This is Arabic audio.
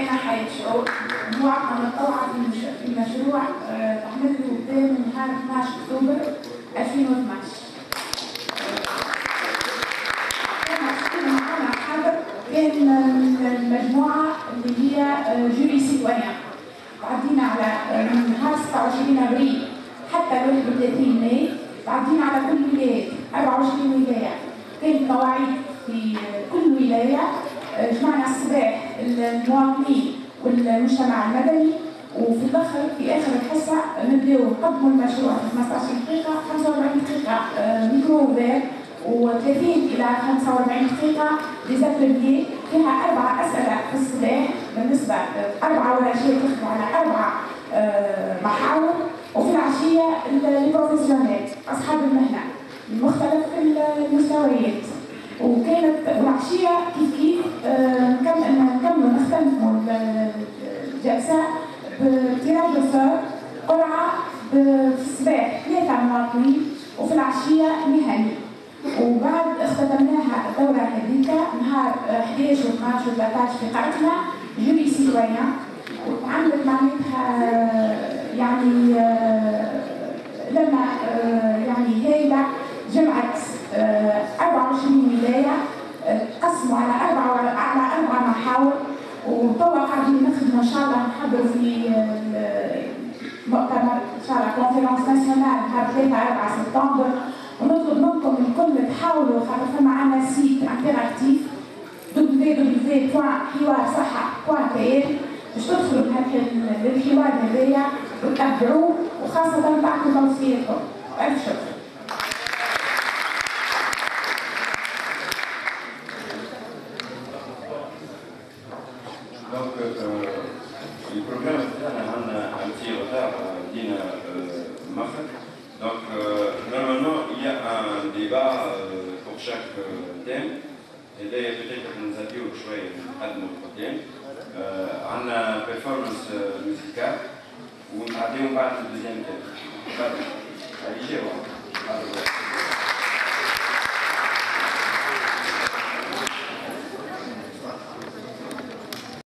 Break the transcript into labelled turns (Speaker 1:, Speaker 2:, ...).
Speaker 1: أنا حياة شعور. مجموعة متطوعة في مش- في مشروع آه، قدام من نهار 12 أكتوبر 2012 كان من المجموعة اللي هي آه، jury citoyen تعدينا على آه، من نهار 26 أبريل حتى 31 ماي. تعدينا على كل الولايات 24 ولاية. كانت مواعيد في آه، كل ولاية. آه، جمعنا الصباح المواطنين والمجتمع المدني وفي الآخر في آخر الحصة نبدأو نقدموا المشروع في 15 دقيقه 45 دقيقة آه، micro ouvert و30 إلى 45 دقيقة des ateliers فيها أربع أسئلة في الصباح بالنسبة اربعه ورشات يخدموا على أربع آه، محاور وفي العشية ال professionnels أصحاب المهنة مختلف المستويات. مواطنين وفي العشية مهني وبعد اختتمناها الدورة هذيك نهار آه، 11 و 12 و 13 في قاعتنا جوري سيتويان وعملت معناتها يعني لما يعني هايلة جمعت آه، 24 ولاية قسموا على أربع على أربع محاور وتوا قاعدين نخدموا إن شاء الله نحضروا في آه، المؤتمر إن شاء الله national نهار 3 4 سبتمبر ونطلب منكم الكل تحاولوا خاطر فما عندنا site interactif www.حوارصحة.pl باش تدخلوا لهذا الحوار هذايا وتتبعوه وخاصة تعطوا توصياتكم ألف شكر
Speaker 2: Donc, euh, normalement, il y a un débat euh, pour chaque euh, thème. Et là, peut-être que nous avions choisi notre thème. On a une performance musicale où on a un deuxième thème. Allez,